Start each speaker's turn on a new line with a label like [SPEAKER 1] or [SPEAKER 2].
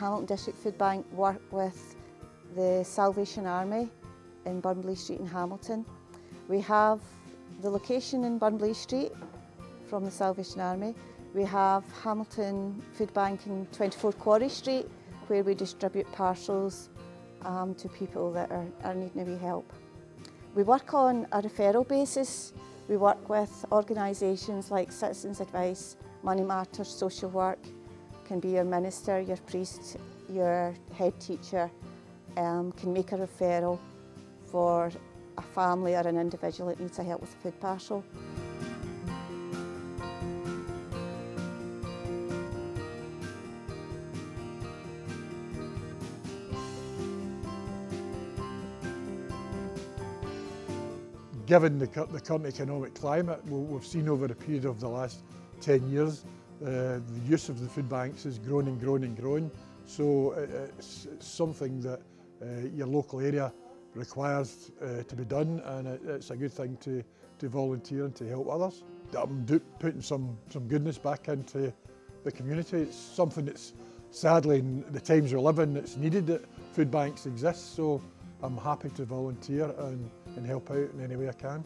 [SPEAKER 1] Hamilton District Food Bank work with the Salvation Army in Burnley Street in Hamilton. We have the location in Burnley Street from the Salvation Army. We have Hamilton Food Bank in 24 Quarry Street where we distribute parcels um, to people that are, are needing a wee help. We work on a referral basis. We work with organisations like Citizens Advice, Money Matters, Social Work, can be your minister, your priest, your head teacher, um, can make a referral for a family or an individual that needs a help with a food parcel.
[SPEAKER 2] given the, the, current economic climate, we've seen over a period of the last 10 years, Uh, the use of the food banks has grown and grown and grown. So uh, uh, it's, it's something that your local area requires to be done and it, it's a good thing to, to volunteer and to help others. I'm do, putting some, some goodness back into the community. It's something that's sadly in the times we live in it's needed that food banks exist so I'm happy to volunteer and, and help out in any way I can.